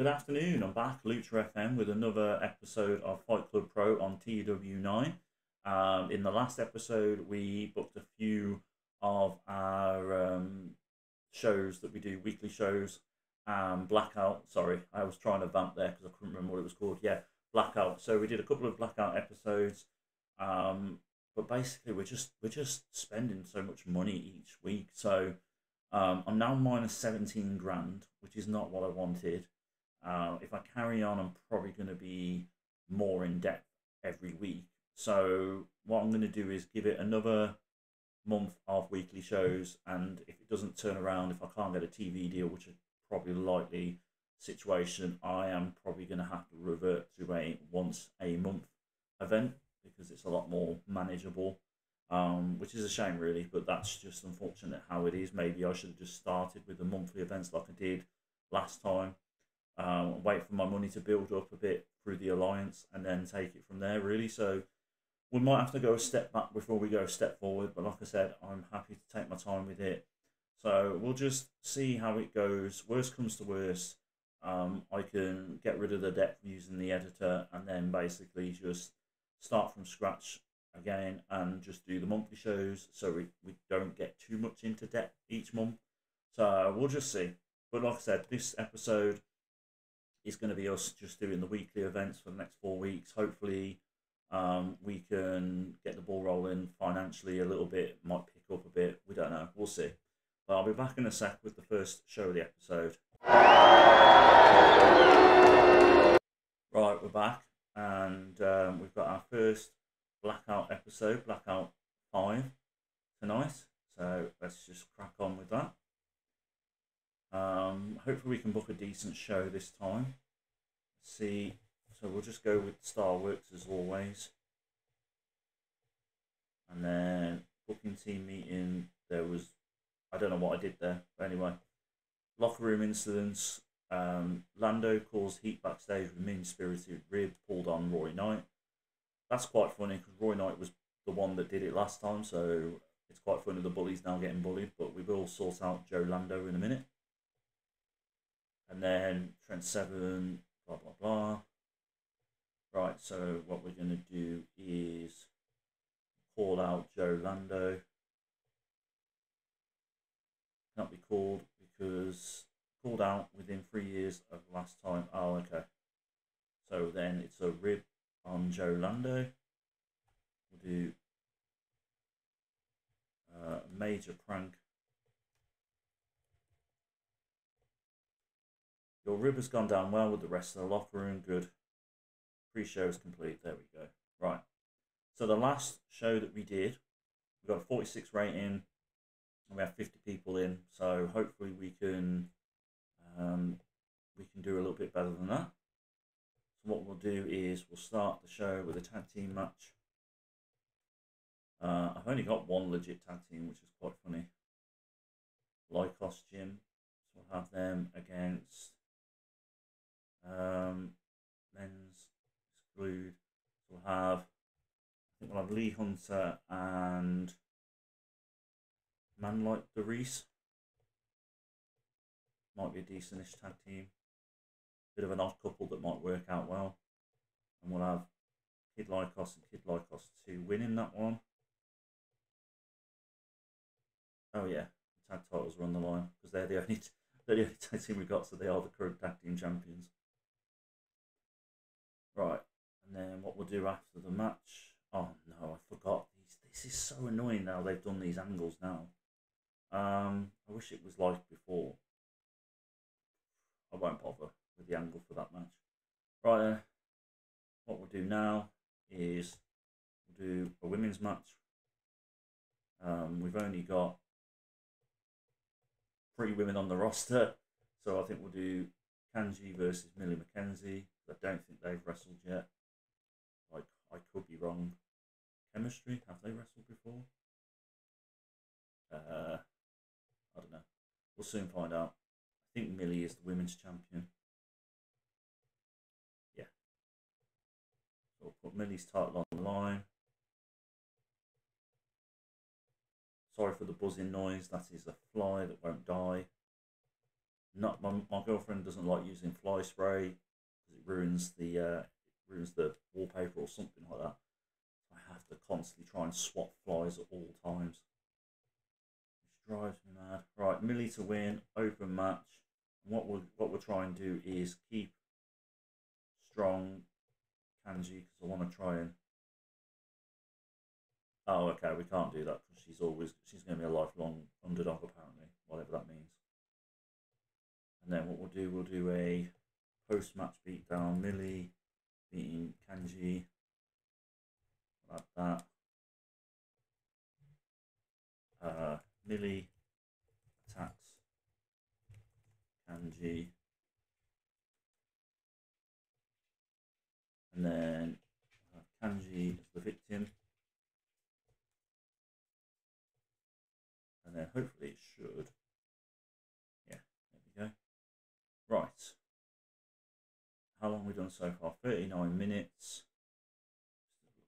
Good afternoon. I'm back, Lucha FM, with another episode of Fight Club Pro on TW9. Um, in the last episode, we booked a few of our um, shows that we do, weekly shows. Um, Blackout, sorry, I was trying to vamp there because I couldn't remember what it was called. Yeah, Blackout. So we did a couple of Blackout episodes. Um, but basically, we're just we're just spending so much money each week. So um, I'm now minus 17 grand, which is not what I wanted. Uh, if I carry on, I'm probably going to be more in depth every week. So what I'm going to do is give it another month of weekly shows, and if it doesn't turn around, if I can't get a TV deal, which is probably likely situation, I am probably going to have to revert to a once a month event because it's a lot more manageable. Um, which is a shame, really, but that's just unfortunate how it is. Maybe I should have just started with the monthly events like I did last time um, wait for my money to build up a bit through the alliance, and then take it from there. Really, so we might have to go a step back before we go a step forward. But like I said, I'm happy to take my time with it. So we'll just see how it goes. Worst comes to worst, um, I can get rid of the debt using the editor, and then basically just start from scratch again and just do the monthly shows so we, we don't get too much into debt each month. So we'll just see. But like I said, this episode is going to be us just doing the weekly events for the next four weeks. Hopefully, um, we can get the ball rolling financially a little bit, might pick up a bit. We don't know. We'll see. But I'll be back in a sec with the first show of the episode. Right, we're back, and um, we've got our first Blackout episode, Blackout 5, tonight. So let's just crack on with that. Um, hopefully, we can book a decent show this time. see, so we'll just go with Starworks as always. And then booking team meeting, there was, I don't know what I did there, but anyway, locker room incidents. Um, Lando caused heat backstage with mean spirited rib pulled on Roy Knight. That's quite funny because Roy Knight was the one that did it last time, so it's quite funny the bully's now getting bullied, but we will sort out Joe Lando in a minute and then Trent Seven, blah blah blah. Right, so what we're going to do is call out Joe Lando. Cannot be called because called out within three years of last time. Oh, okay. So then it's a rib on Joe Lando. We'll do a uh, major prank Your rib has gone down well with the rest of the locker room. Good. Pre-show is complete. There we go. Right. So the last show that we did, we got a 46 rating. And we have 50 people in. So hopefully we can um, we can do a little bit better than that. So what we'll do is we'll start the show with a tag team match. Uh, I've only got one legit tag team, which is quite funny. Lykos Gym. So we'll have them against um, men's exclude. We'll have, I think we'll have Lee Hunter and Man like the Reese. Might be a decentish tag team. Bit of an odd couple that might work out well. And we'll have Kid Lykos and Kid Lykos 2 winning that one. Oh yeah, the tag titles are on the line because they're the only they're the only tag team we've got, so they are the current tag team champions. Right, and then what we'll do after the match. Oh no, I forgot. This is so annoying now. They've done these angles now. Um, I wish it was like before. I won't bother with the angle for that match. Right then, what we'll do now is we'll do a women's match. Um, we've only got three women on the roster, so I think we'll do Kanji versus Millie McKenzie. I don't think they've wrestled yet. Like I could be wrong. Chemistry have they wrestled before? Uh, I don't know. We'll soon find out. I think Millie is the women's champion. Yeah. So we'll put Millie's title on the line. Sorry for the buzzing noise. That is a fly that won't die. not my, my girlfriend doesn't like using fly spray it ruins the uh, ruins the wallpaper or something like that. I have to constantly try and swap flies at all times. Which drives me mad. Right, Millie to win, open match. And what we'll what we'll try and do is keep strong Kanji because I want to try and. Oh, okay, we can't do that because she's always she's going to be a lifelong underdog apparently, whatever that means. And then what we'll do, we'll do a post match beatdown. Millie beating Kanji like that. Uh, Millie attacks Kanji. And then uh, Kanji is the victim. And then hopefully it should. Yeah, there we go. Right. How long we done so far? 39 minutes.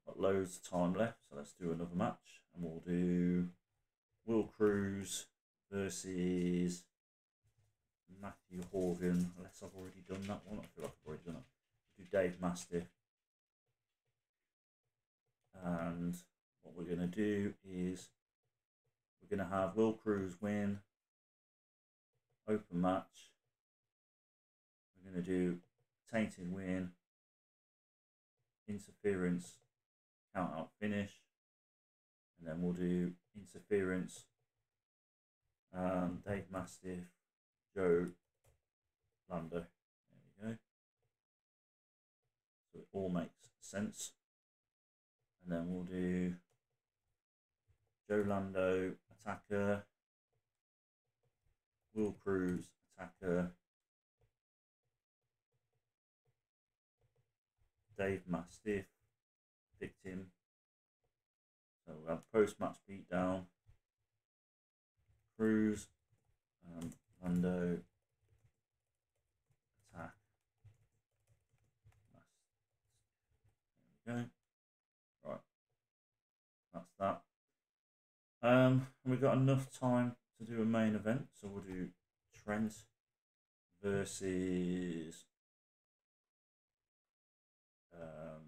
Got loads of time left, so let's do another match. And we'll do Will Cruz versus Matthew Horgan, unless I've already done that one. I feel like I've already done it. We'll do Dave Mastiff. And what we're going to do is we're going to have Will Cruz win, open match. We're going to do tainted win, interference, count out finish, and then we'll do interference, um, Dave Mastiff, Joe Lando. There we go. So it all makes sense. And then we'll do Joe Lando, attacker, Will Cruz, attacker, Dave Mastiff, victim. So we have post match beatdown. Cruz, um, Lando, attack. There we go. Right. That's that. Um, we've got enough time to do a main event, so we'll do Trent versus um,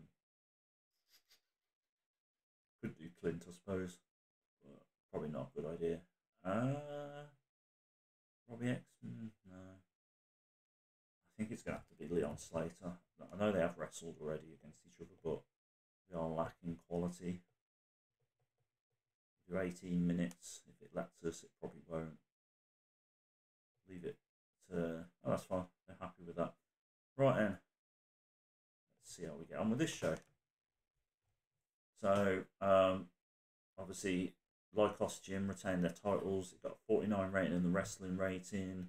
could do Clint, I suppose. But probably not a good idea. Uh, Robbie X? Mm, no. I think it's going to have to be Leon Slater. I know they have wrestled already against each other, but they are lacking quality. Do 18 minutes. If it lets us, it probably won't. Leave it to. Oh, that's fine. They're happy with that. Right then see how we get on with this show. So, um, obviously, Lykos Gym retained their titles. It got 49 rating in the wrestling rating,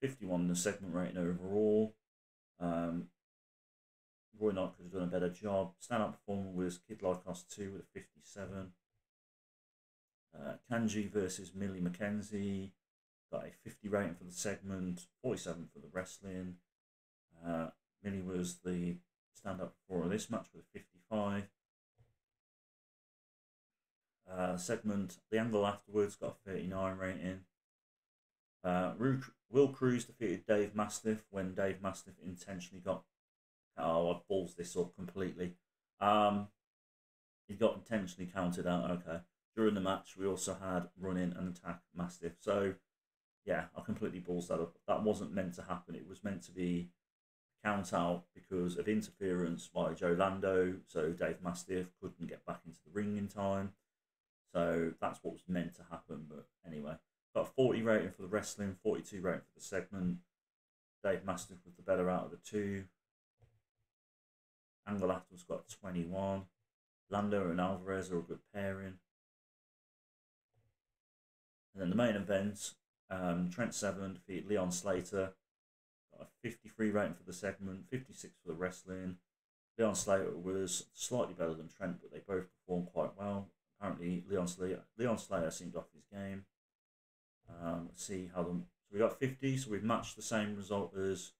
51 in the segment rating overall. Um, Roy Knight could have done a better job. Standout performer was Kid Lykos 2 with a 57. Uh, Kanji versus Millie McKenzie got a 50 rating for the segment, 47 for the wrestling. Uh, Millie was the stand up for this match with 55. Uh, segment, the angle afterwards got a 39 rating. Uh, Will Cruz defeated Dave Mastiff when Dave Mastiff intentionally got. Oh, I balls this up completely. Um, he got intentionally counted out. Okay. During the match, we also had run in and attack Mastiff. So, yeah, I completely balls that up. That wasn't meant to happen. It was meant to be count out because of interference by Joe Lando. So Dave Mastiff couldn't get back into the ring in time. So that's what was meant to happen. But anyway, got a 40 rating for the wrestling, 42 rating for the segment. Dave Mastiff was the better out of the two. Angle afterwards got 21. Lando and Alvarez are a good pairing. And then the main event, um, Trent Seven defeated Leon Slater a 53 rating for the segment, 56 for the wrestling. Leon Slater was slightly better than Trent, but they both performed quite well. Apparently, Leon Slater, Leon Slater seemed off his game. Um, see how them. So we got 50, so we've matched the same result as.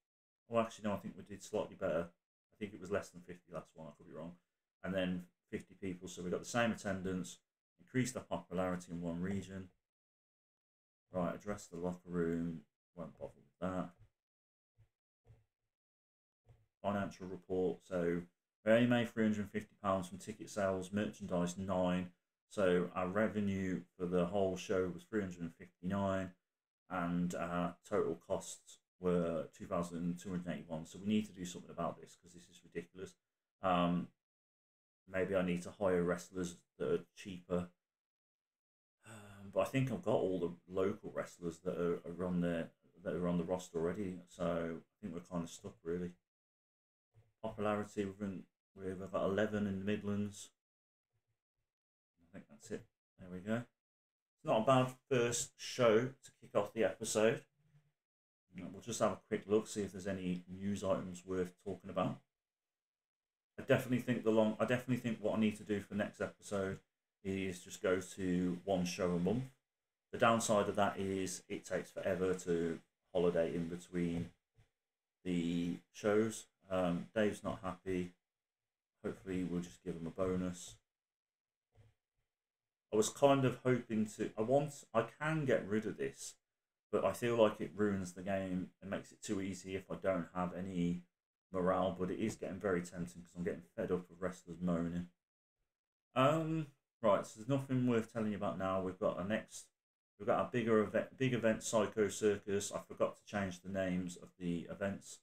Well, actually, no, I think we did slightly better. I think it was less than 50 last one, I could be wrong. And then 50 people, so we got the same attendance, increased the popularity in one region. Right, address the locker room, won't bother with that. Financial report. So only made three hundred and fifty pounds from ticket sales, merchandise nine. So our revenue for the whole show was three hundred and fifty nine, and our total costs were two thousand two hundred eighty one. So we need to do something about this because this is ridiculous. Um, maybe I need to hire wrestlers that are cheaper. Um, but I think I've got all the local wrestlers that are, are on there that are on the roster already. So I think we're kind of stuck really. Popularity within we've got eleven in the Midlands. I think that's it. There we go. It's not a bad first show to kick off the episode. We'll just have a quick look, see if there's any news items worth talking about. I definitely think the long. I definitely think what I need to do for next episode is just go to one show a month. The downside of that is it takes forever to holiday in between the shows. Um, Dave's not happy. Hopefully, we'll just give him a bonus. I was kind of hoping to. I want. I can get rid of this, but I feel like it ruins the game and makes it too easy if I don't have any morale, but it is getting very tempting because I'm getting fed up of wrestlers moaning. Um, right, so there's nothing worth telling you about now. We've got a next, we've got a bigger event, big event, Psycho Circus. I forgot to change the names of the events,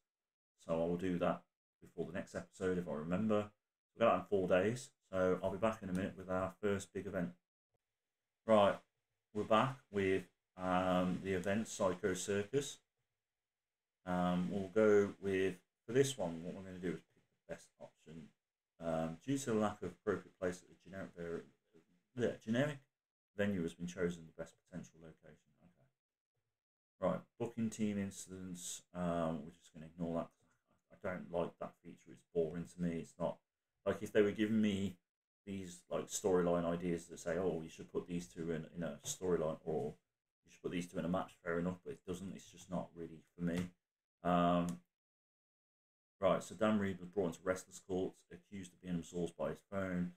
so I will do that before the next episode if I remember. We've got that in four days, so I'll be back in a minute with our first big event. Right, we're back with um, the event Psycho Circus. Um, we'll go with for this one, what we're going to do is pick the best option. Um, due to the lack of appropriate place at the generic, the generic venue has been chosen the best potential location. Okay. Right, booking team incidents. Um, we're just going to ignore that. Don't like that feature. It's boring to me. It's not like if they were giving me these like storyline ideas that say, oh, you should put these two in in a storyline, or you should put these two in a match. Fair enough, but it doesn't. It's just not really for me. Um, Right, so Dan Reed was brought into Wrestlers Court, accused of being absorbed by his phone.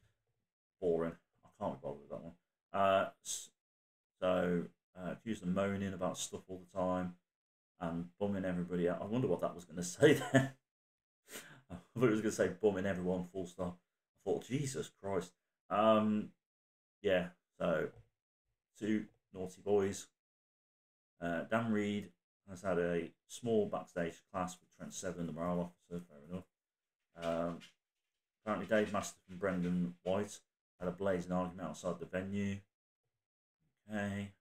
Boring. I can't be bothered with that one. Uh, so, uh, accused of moaning about stuff all the time and bumming everybody out. I wonder what that was going to say then. I thought it was going to say bumming everyone, full stop. I thought, Jesus Christ. Um, yeah, so two naughty boys. Uh, Dan Reed has had a small backstage class with Trent Seven, the morale officer, fair enough. Um, apparently, Dave Mastiff and Brendan White had a blazing argument outside the venue. Okay.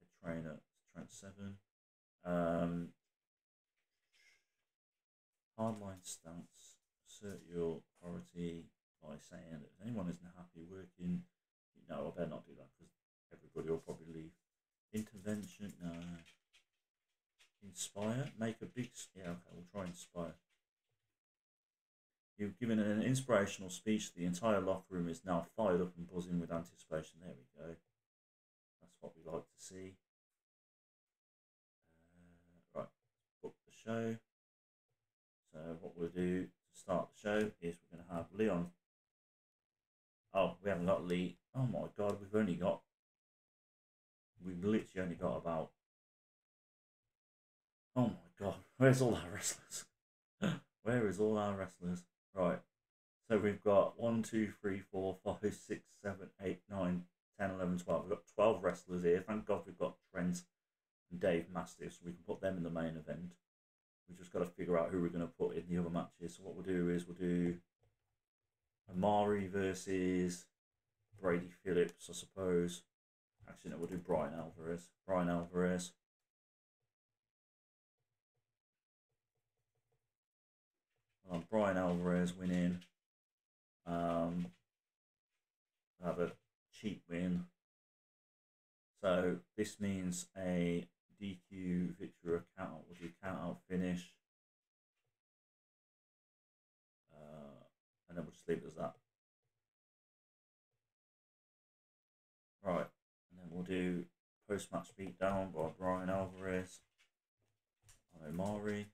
The trainer, Trent Seven. Um, hardline stance. Assert your authority by saying that if anyone isn't happy working, you know, I better not do that because everybody will probably leave. Intervention, no. Inspire. Make a big. Yeah, okay, we'll try inspire. You've given an inspirational speech. The entire locker room is now fired up and buzzing with anticipation. There we go. That's what we like to see. Uh, right, book the show. So what we'll do start the show is we're going to have Leon. Oh, we haven't got Lee. Oh my God, we've only got. We've literally only got about Oh my god, where's all our wrestlers? Where is all our wrestlers? Right. So we've got 1, 2, 3, 4, 5, 6, 7, 8, 9, 10, 11, 12. We've got 12 wrestlers here. Thank God we've got Trent and Dave Mastiff, so we can put them in the main event. We've just got to figure out who we're going to put in the other matches. So what we'll do is we'll do Omari versus Brady Phillips, I suppose. Actually, no, we'll do Brian Alvarez. Brian Alvarez um, Bryan Alvarez winning. Um, have a cheap win. So this means a DQ victory or count out. We'll do count out finish. Uh, and then we'll just leave it as that. Right. And then we'll do post match beatdown by Brian Alvarez. Omari.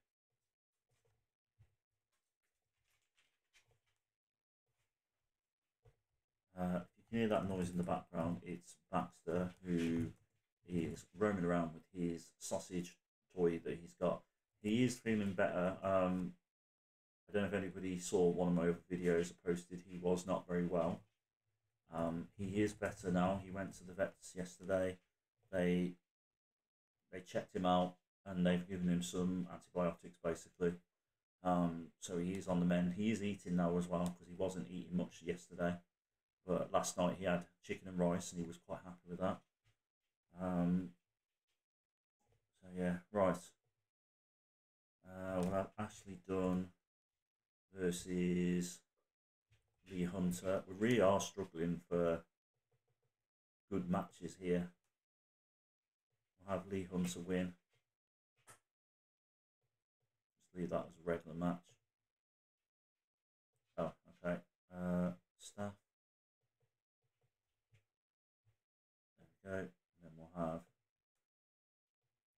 Uh, if you can hear that noise in the background, it's Baxter who is roaming around with his sausage toy that he's got. He is feeling better. Um, I don't know if anybody saw one of my other videos I posted. He was not very well. Um, he is better now. He went to the vets yesterday. They they checked him out and they've given him some antibiotics basically. Um, so he is on the mend. He is eating now as well because he wasn't eating much yesterday. But last night he had chicken and rice and he was quite happy with that. Um, so yeah, right. Uh, we'll have Ashley Dunn versus Lee Hunter. We really are struggling for good matches here. We'll have Lee Hunter win. Just leave that as a regular match. Oh, okay. Uh, staff. There we go. Have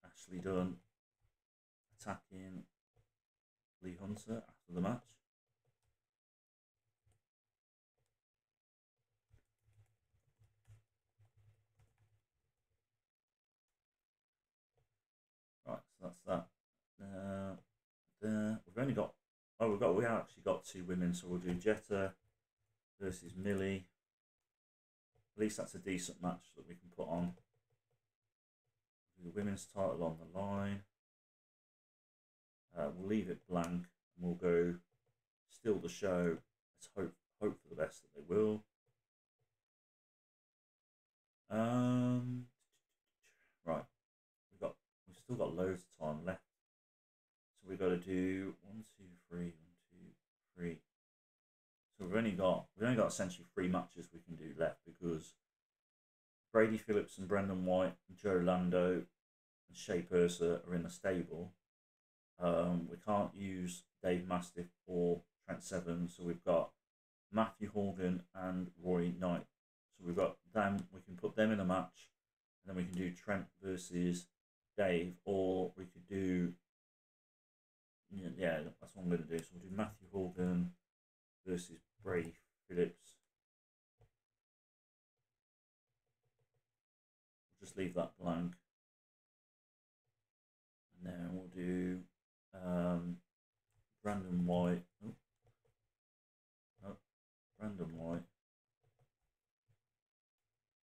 Ashley Dunn attacking Lee Hunter after the match. Right, so that's that. Uh. We've only got. Oh, we've got. We actually got two women, so we'll do Jetta versus Millie. At least that's a decent match that we can put on. The women's title on the line. Uh, we'll leave it blank and we'll go still the show. Let's hope hope for the best that they will. Um, right, we've got we've still got loads of time left, so we've got to do one, two, three, one, two, three. So we've only got we've only got essentially three matches we can do left because Brady Phillips and Brendan White and Joe Lando and Shay Purser are in the stable. Um, we can't use Dave Mastiff or Trent Seven, so we've got Matthew Horgan and Roy Knight. So we've got them. We can put them in a match, and then we can do Trent versus Dave, or we could do. Yeah, yeah that's what I'm going to do. So we'll do Matthew Horgan versus Brady Phillips. Just leave that blank. And then we'll do um, Brandon White. Oh. Oh, Brandon White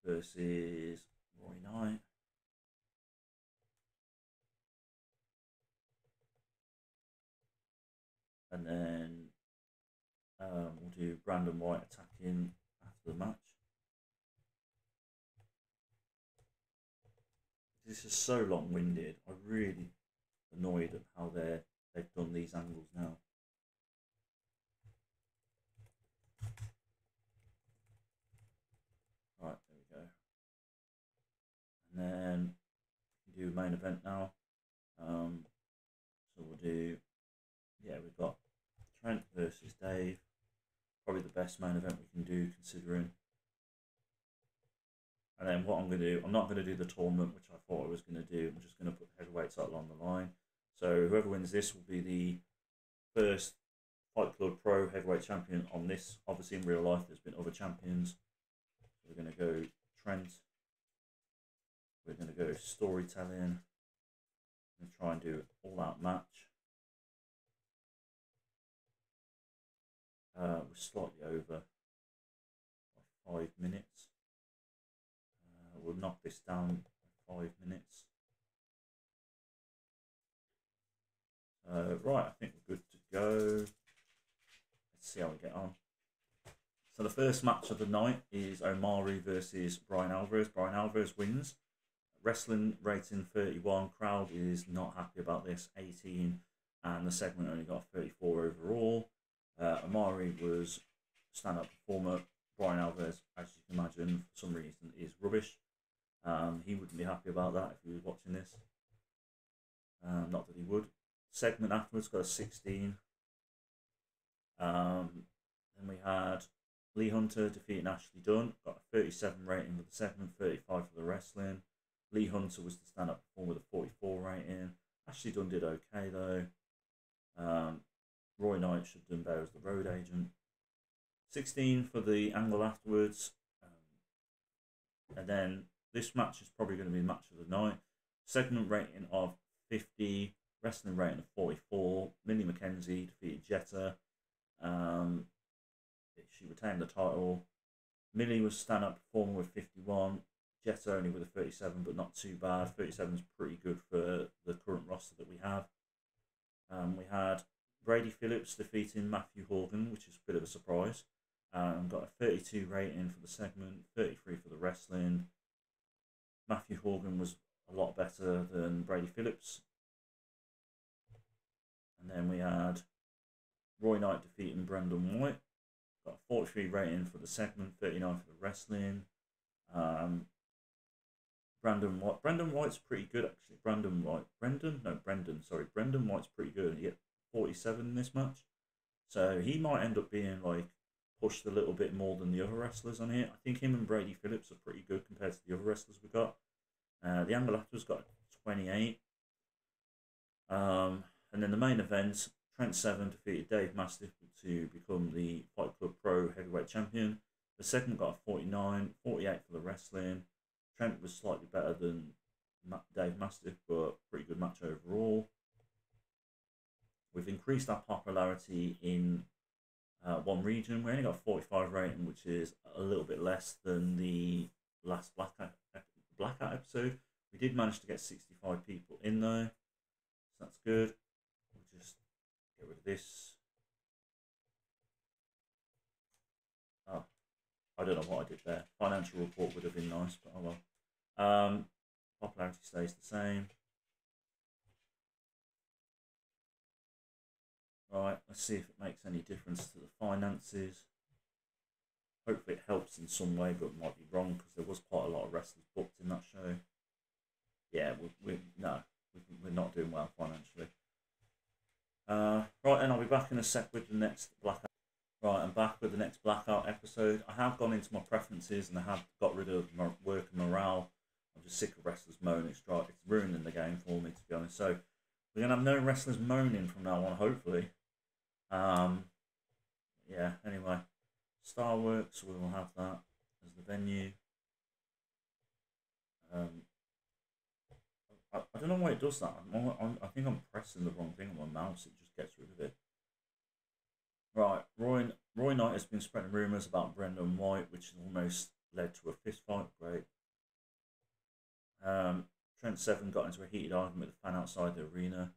versus Roy Knight. And then um, we'll do Brandon White attacking after the match. This is so long-winded. I'm really annoyed at how they they've done these angles now. Right, there we go. And then do main event now. Um, so we'll do, yeah, we've got Trent versus Dave. Probably the best main event we can do considering and then what I'm going to do, I'm not going to do the tournament, which I thought I was going to do. I'm just going to put the heavyweight title on the line. So whoever wins this will be the first Fight Club Pro heavyweight champion on this. Obviously, in real life, there's been other champions. We're going to go Trent. We're going to go storytelling. And try and do all out match. Uh, we're slightly over five minutes we'll knock this down five minutes. Uh, right, I think we're good to go. Let's see how we get on. So the first match of the night is Omari versus Brian Alvarez. Brian Alvarez wins. Wrestling rating 31. Crowd is not happy about this. 18. And the segment only got 34 overall. Uh, Omari was stand-up performer. Brian Alvarez, as you can imagine, for some reason, is rubbish. Um, he wouldn't be happy about that if he was watching this. Um, not that he would. Segment afterwards got a 16. Um, then we had Lee Hunter defeating Ashley Dunn. Got a 37 rating for the segment, 35 for the wrestling. Lee Hunter was the stand up performer with a 44 rating. Ashley Dunn did okay though. Um, Roy Knight should have done better as the road agent. 16 for the angle afterwards. Um, and then this match is probably going to be match of the night. Segment rating of 50, wrestling rating of 44. Millie McKenzie defeated Jetta. Um, she retained the title. Millie was stand up performer with 51. Jetta only with a 37, but not too bad. 37 is pretty good for the current roster that we have. Um, we had Brady Phillips defeating Matthew Horgan, which is a bit of a surprise. Um, got a 32 rating for the segment, 33 for the wrestling. Matthew Horgan was a lot better than Brady Phillips. And then we had Roy Knight defeating Brendan White. Got a 43 rating for the segment, 39 for the wrestling. Um, Brandon White. Brendan White's pretty good actually. Brandon White. Brendan? No, Brendan. Sorry, Brendan White's pretty good. He get 47 in this match. So he might end up being like pushed a little bit more than the other wrestlers on here. I think him and Brady Phillips are pretty good compared to the other wrestlers we got. Uh, the Ambulato's got 28. Um, and then the main event, Trent Seven defeated Dave Mastiff to become the Fight Club Pro Heavyweight Champion. The second got a 49, 48 for the wrestling. Trent was slightly better than Dave Mastiff, but pretty good match overall. We've increased our popularity in uh, one region. We only got 45 rating, which is a little bit less than the last Blackout, Blackout episode. We did manage to get 65 people in though, so that's good. We'll just get rid of this. Oh, I don't know what I did there. Financial report would have been nice, but oh well. Um, popularity stays the same. Right, let's see if it makes any difference to the finances. Hopefully it helps in some way, but might be wrong because there was quite a lot of wrestlers booked in that show. Yeah, we we no, we're not doing well financially. Uh, right, and I'll be back in a sec with the next blackout. Right, I'm back with the next blackout episode. I have gone into my preferences and I have got rid of my work and morale. I'm just sick of wrestlers moaning. It's, right, it's ruining the game for me, to be honest. So we're gonna have no wrestlers moaning from now on, hopefully. Um, yeah, anyway, Starworks, we will have that as the venue. Um, I, I don't know why it does that. I'm, I'm, I think I'm pressing the wrong thing on my mouse. It just gets rid of it. Right, Roy, Roy Knight has been spreading rumours about Brendan White, which almost led to a fist fight. Great. Um, Trent Seven got into a heated argument with a fan outside the arena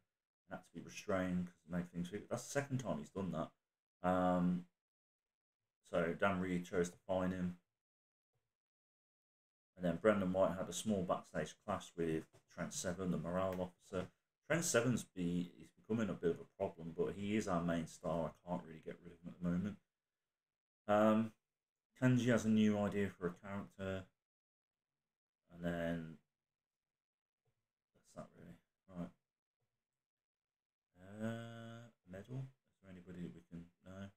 and had to be restrained because make things. That's the second time he's done that. Um, so Dan Reed chose to fine him. And then Brendan White had a small backstage clash with Trent Seven, the morale officer. Trent Seven's be he's becoming a bit of a problem, but he is our main star. I can't really get rid of him at the moment. Um, Kenji has a new idea for a character, and then Uh, medal. Is there anybody that we can know?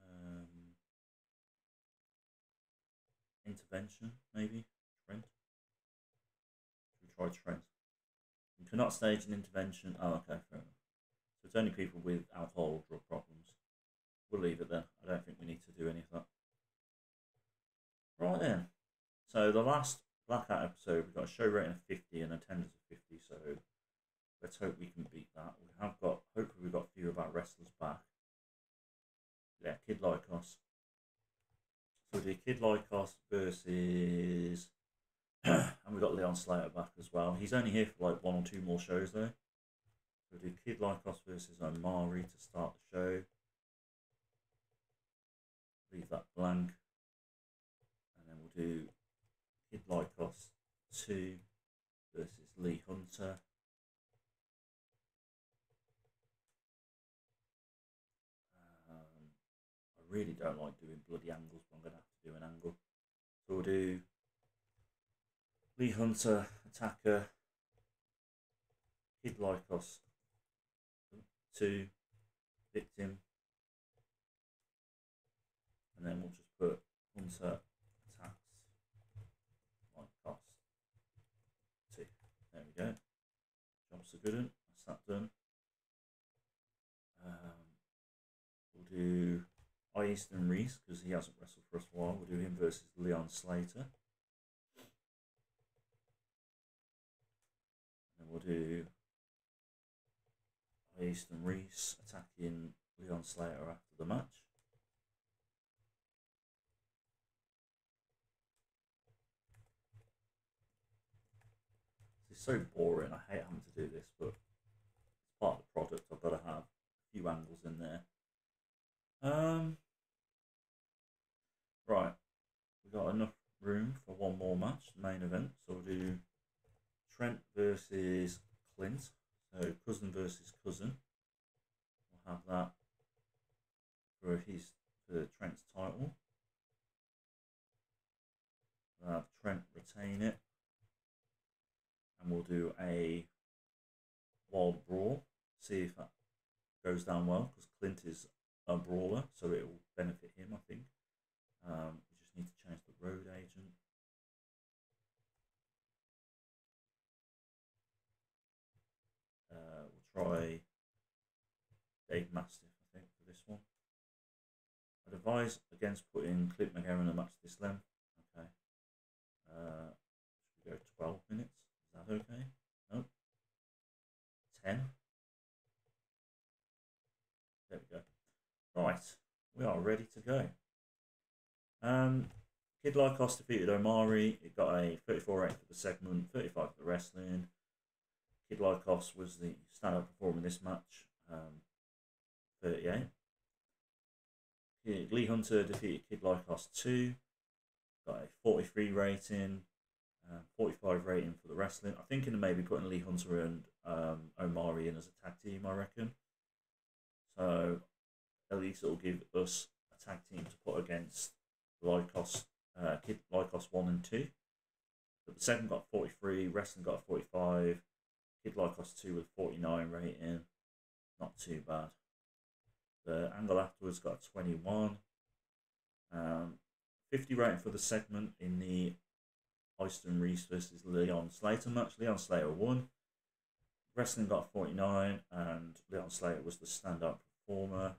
Um, intervention, maybe? Trent? We try Trent? You cannot stage an intervention. Oh, okay, fair enough. So it's only people with alcohol or drug problems. We'll leave it there. I don't think we need to do any of that. Right then. So the last Blackout episode, we got a show rating of 50 and attendance of 50, so Let's hope we can beat that. We have got, hopefully, we've got a few of our wrestlers back. Yeah, Kid Lykos. So the Kid Lykos versus. and we've got Leon Slater back as well. He's only here for like one or two more shows though. We'll do Kid Lykos versus Omari to start the show. Leave that blank. And then we'll do Kid Lykos 2 versus Lee Hunter. Really don't like doing bloody angles, but I'm going to have to do an angle. So we'll do Lee Hunter, attacker, Kid Lykos, two, victim, and then we'll just put Hunter attacks Lykos, two. There we go. Jobs are good. That's that done. Um, we'll do Easton Reese because he hasn't wrestled for us a while. We'll do him versus Leon Slater. And we'll do Easton Reese attacking Leon Slater after the match. It's so boring. I hate having to do this, but it's part of the product. I've got to have a few angles in there. Um, right, we've got enough room for one more match, main event. So we'll do Trent versus Clint. So cousin versus cousin. We'll have that for his for Trent's title. We'll have Trent retain it. And we'll do a wild brawl. See if that goes down well because Clint is a brawler, so it will benefit him, I think. Um, we just need to change the road agent. Uh, we'll try Dave Mastiff, I think, for this one. I'd advise against putting Clint Margera in a match this length. Okay. Uh, should we go 12 minutes? Is that okay? No. 10. There we go. Right, we are ready to go. Um, Kid Lykos defeated Omari. It got a 34 8 for the segment, 35 for the wrestling. Kid Lykos was the standout performer in this match, um, 38. Lee Hunter defeated Kid Lykos 2, got a 43 rating, um, 45 rating for the wrestling. I think in maybe putting Lee Hunter and um, Omari in as a tag team, I reckon. So at least it'll give us a tag team to put against Lykos, uh, Kid Lykos 1 and 2. But the second got 43, Wrestling got 45, Kid Lykos 2 with 49 rating. Not too bad. Angle afterwards got 21. Um, 50 rating for the segment in the Easton Reese versus Leon Slater match. Leon Slater won. Wrestling got 49, and Leon Slater was the stand up performer.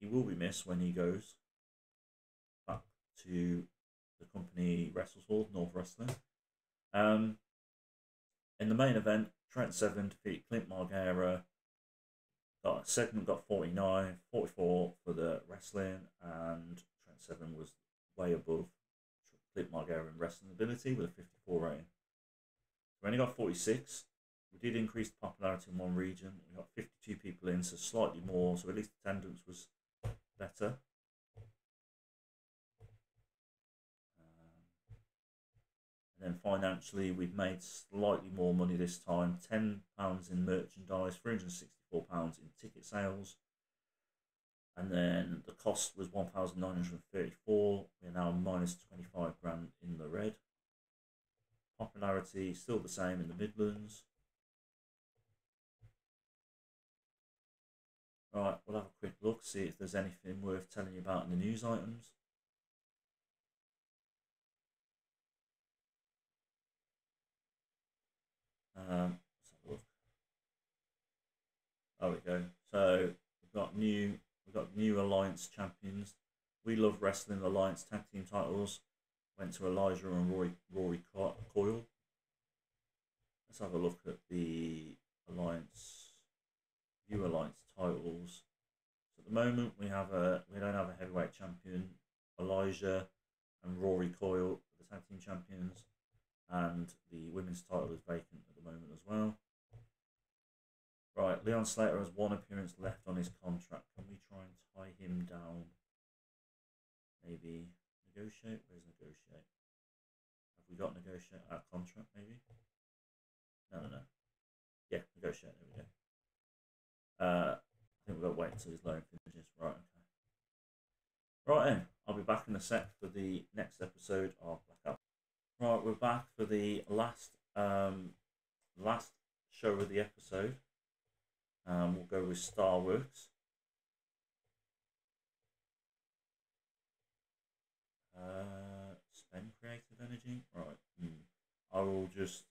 He will be missed when he goes back to the company Wrestles Hall, North Wrestling. Um, in the main event, Trent Seven defeated Clint Margera. Got segment got 49, 44 for the wrestling, and Trent Seven was way above Clint Margera in wrestling ability with a 54 rating. We only got 46. We did increase the popularity in one region. We got 52 people in, so slightly more, so at least attendance was better. And then financially, we've made slightly more money this time £10 in merchandise, £364 in ticket sales. And then the cost was 1,934. We're now minus 25 grand in the red. Popularity still the same in the Midlands. Right, we'll have a quick look, see if there's anything worth telling you about in the news items. Um, There we go. So we've got new we've got new Alliance champions. We love wrestling Alliance tag team titles. Went to Elijah and Roy Rory Coyle. Let's have a look at the Alliance New Alliance titles. So at the moment we have a we don't have a heavyweight champion. Elijah and Rory Coyle, the tag team champions, and the women's title is vacant at the moment as well. Right, Leon Slater has one appearance left on his contract. Can we try and tie him down? Maybe negotiate? Where's negotiate? Have we got negotiate our contract maybe? No, no, no. Yeah, negotiate. There we go. Uh, I think we've got to wait until his loan finishes. Right, okay. Right then, I'll be back in a sec for the next episode of Blackout. Right, we're back for the last um last show of the episode. Um, we'll go with Starworks. Uh, spend creative energy. Right. Hmm. I will just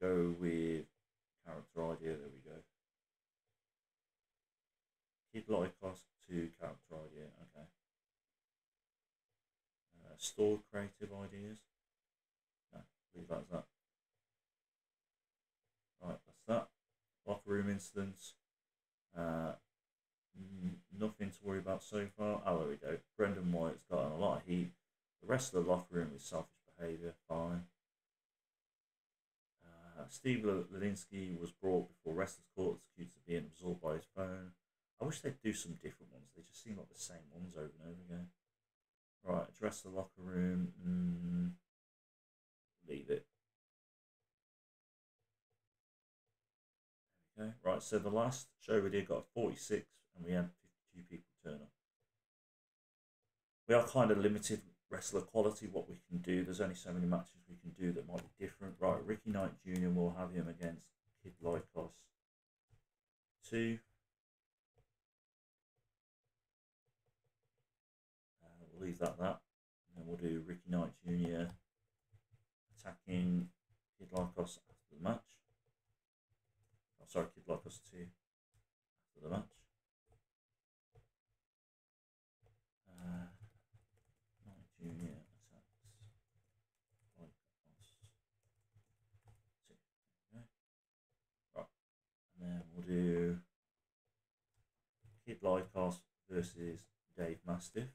go with character idea. There we go. Kid Lykos to character idea. Okay. Uh, store creative ideas. Leave that as that. locker room incidents. Uh, nothing to worry about so far. Oh, there we go. Brendan White's gotten a lot of heat. The rest of the locker room is selfish behaviour, fine. Uh, Steve Ladinsky was brought before wrestlers court accused of being absorbed by his phone. I wish they'd do some different ones. They just seem like the same ones over and over again. Right, address the locker room. Mm, leave it. Okay, right, so the last show we did got 46 and we had 52 people turn up. We are kind of limited wrestler quality, what we can do. There's only so many matches we can do that might be different. Right, Ricky Knight Jr. will have him against Kid Lykos 2. Uh, we'll leave that that. And then we'll do Ricky Knight Jr. attacking Kid Lykos after the match. Oh, sorry, Kid Lykos 2 after the match. Uh, junior attacks like us. Okay. Right. And then we'll do Kid Lykos versus Dave Mastiff.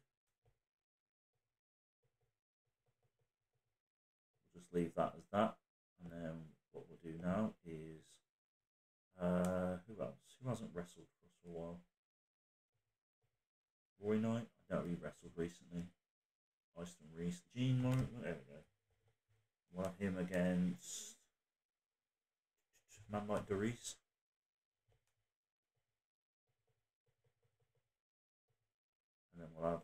We'll just leave that as that. And then what we'll do now is uh, who else? Who hasn't wrestled for us for a while? Roy Knight? I don't know he wrestled recently. Austin Reese, Gene Morgan. There we go. We'll have him against man like DeReiss. And then we'll have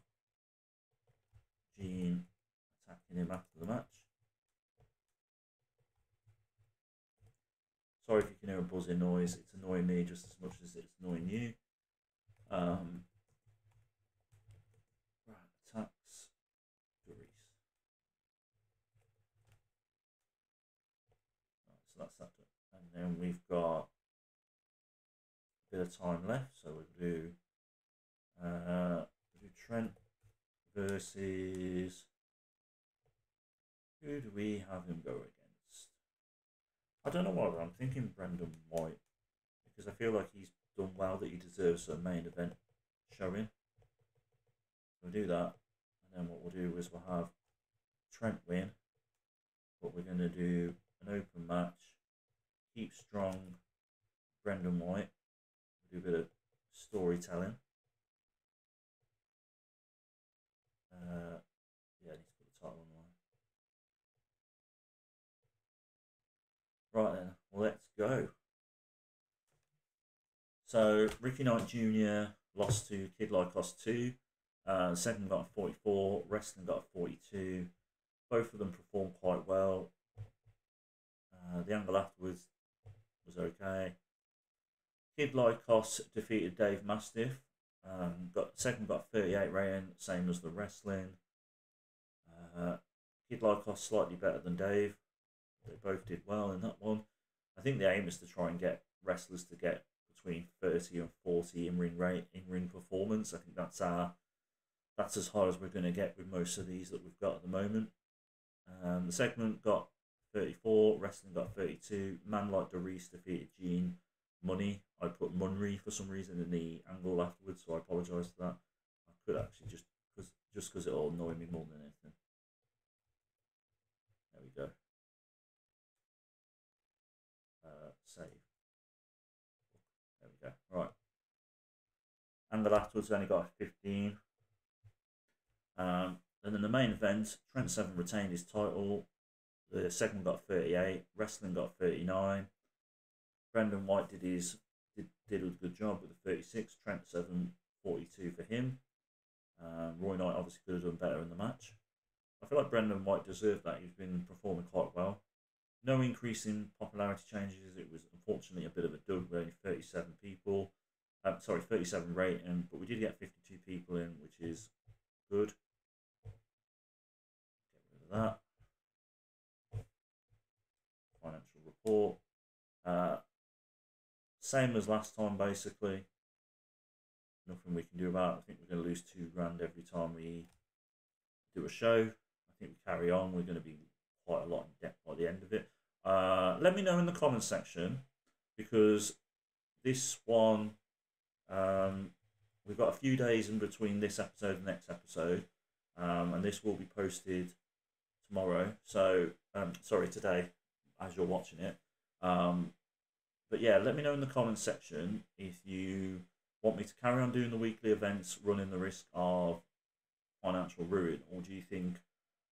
Gene attacking him after the match. Sorry if you can hear a buzzing noise. It's annoying me just as much as it's annoying you. Um, so that's that, and then we've got a bit of time left, so we'll do uh, we'll do Trent versus who do we have him go against? I don't know why, I'm thinking Brendan White because I feel like he's done well that he deserves a main event showing. We'll do that, and then what we'll do is we'll have Trent win, but we're going to do an open match keep strong Brendan White. Do a bit of storytelling. Uh, Right then, let's go. So Ricky Knight Jr. lost to Kid Lykos 2. Uh, second got a 44, Wrestling got a 42. Both of them performed quite well. Uh, the angle afterwards was okay. Kid Lykos defeated Dave Mastiff. Um, got second got 38 rating, same as the wrestling. Uh, Kid Lykos slightly better than Dave. They both did well in that one. I think the aim is to try and get wrestlers to get between 30 and 40 in ring rate in ring performance. I think that's our that's as high as we're going to get with most of these that we've got at the moment. Um, the segment got 34. Wrestling got 32. Man like DeReiss defeated Gene. Munny. I put Munry for some reason in the angle afterwards, so I apologise for that. I could actually just because just because it'll annoy me more than anything. There we go. Uh, save. There we go. Right. Angle afterwards only got a 15. Um, and then the main event, Trent Seven retained his title. The second got 38. Wrestling got 39. Brendan White did his did, did a good job with the 36. Trent 7, 42 for him. Um, Roy Knight obviously could have done better in the match. I feel like Brendan White deserved that. He's been performing quite well. No increase in popularity changes. It was unfortunately a bit of a dud with only 37 people. Sorry, 37 rating, but we did get 52 people in, which is good. Get rid of that. report. Uh, same as last time, basically. Nothing we can do about it. I think we're going to lose two grand every time we do a show. I think we carry on. We're going to be quite a lot in debt by the end of it. Uh, let me know in the comments section because this one, um, we've got a few days in between this episode and next episode, um, and this will be posted tomorrow. So, um, sorry, today, as you're watching it. Um, but yeah, let me know in the comments section if you want me to carry on doing the weekly events, running the risk of financial ruin, or do you think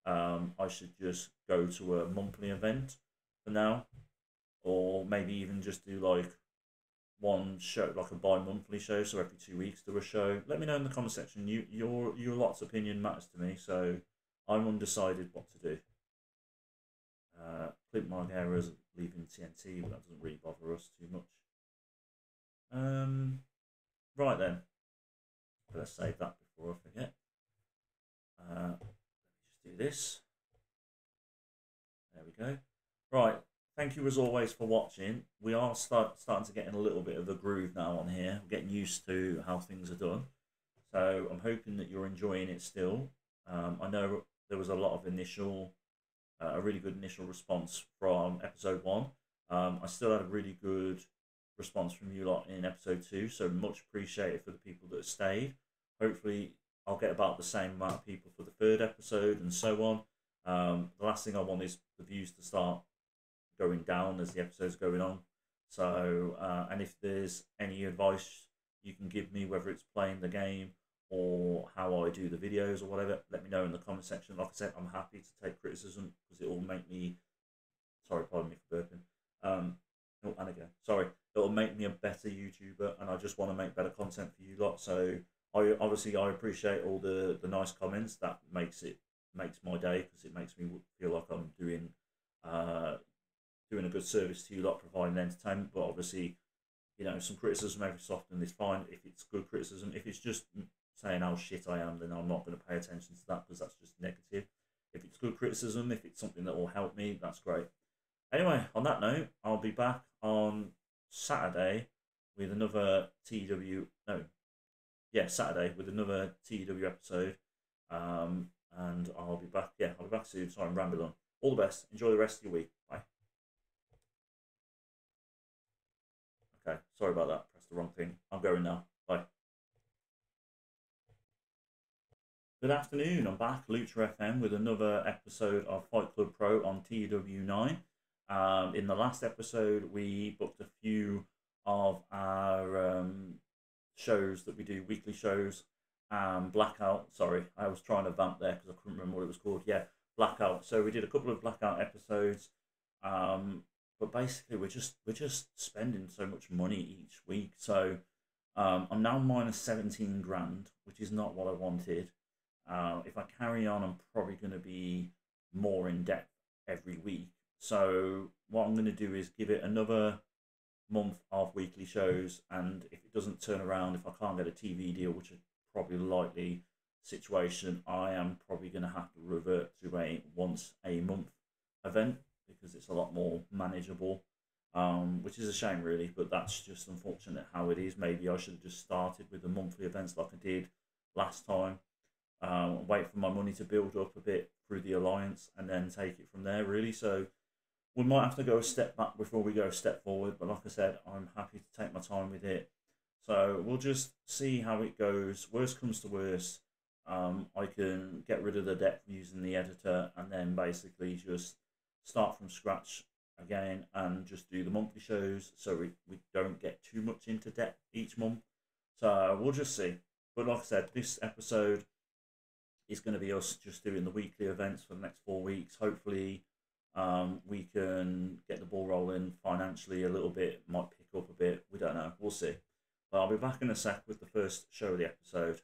um, I should just go to a monthly event for now, or maybe even just do like one show, like a bi-monthly show, so every two weeks do a show. Let me know in the comment section. You your your lot's opinion matters to me, so I'm undecided what to do. Uh, Clint Margera's leaving TNT, but that doesn't really bother us too much. Um, right then, let's save that before I forget. Uh, let me just do this. There we go. Right, thank you as always for watching. We are start, starting to get in a little bit of a groove now on here. We're getting used to how things are done. So I'm hoping that you're enjoying it still. Um, I know there was a lot of initial, uh, a really good initial response from episode one. Um, I still had a really good response from you lot in episode two, so much appreciated for the people that stayed. Hopefully, I'll get about the same amount of people for the third episode and so on. Um, the last thing I want is the views to start going down as the episode's going on. So, uh, and if there's any advice you can give me, whether it's playing the game or how I do the videos or whatever, let me know in the comment section. Like I said, I'm happy to take criticism because it will make me. Sorry, pardon me for burping. Um, oh, and again, sorry, it'll make me a better YouTuber, and I just want to make better content for you lot. So, I obviously I appreciate all the the nice comments. That makes it makes my day because it makes me feel like I'm doing uh doing a good service to you lot, providing entertainment. But obviously, you know, some criticism every so often is fine if it's good criticism. If it's just saying how shit I am, then I'm not going to pay attention to that because that's just negative. If it's good criticism, if it's something that will help me, that's great. Anyway, on that note, I'll be back on Saturday with another TW. No, yeah, Saturday with another TW episode. Um, and I'll be back. Yeah, I'll be back soon. Sorry, I'm rambling on. All the best. Enjoy the rest of your week. Bye. Okay, sorry about that. Pressed the wrong thing. I'm going now. Bye. Good afternoon. I'm back, Lucha FM, with another episode of Fight Club Pro on TW9. Um, in the last episode, we booked a few of our um, shows that we do, weekly shows. Um, Blackout, sorry, I was trying to vamp there because I couldn't remember what it was called. Yeah, Blackout. So we did a couple of Blackout episodes. Um, but basically we're just we're just spending so much money each week. So um, I'm now minus 17 grand, which is not what I wanted. Uh, if I carry on, I'm probably going to be more in debt every week. So what I'm going to do is give it another month of weekly shows, and if it doesn't turn around, if I can't get a TV deal, which is probably likely situation, I am probably going to have to revert to a once a month event because it's a lot more manageable. Um, which is a shame, really, but that's just unfortunate how it is. Maybe I should have just started with the monthly events like I did last time. Um, wait for my money to build up a bit through the alliance and then take it from there, really. So we might have to go a step back before we go a step forward. But like I said, I'm happy to take my time with it. So we'll just see how it goes. Worst comes to worst, um, I can get rid of the depth using the editor and then basically just start from scratch again and just do the monthly shows so we, we don't get too much into debt each month. So we'll just see. But like I said, this episode is going to be us just doing the weekly events for the next four weeks. Hopefully, um, we can get the ball rolling financially a little bit, might pick up a bit. We don't know. We'll see. But I'll be back in a sec with the first show of the episode.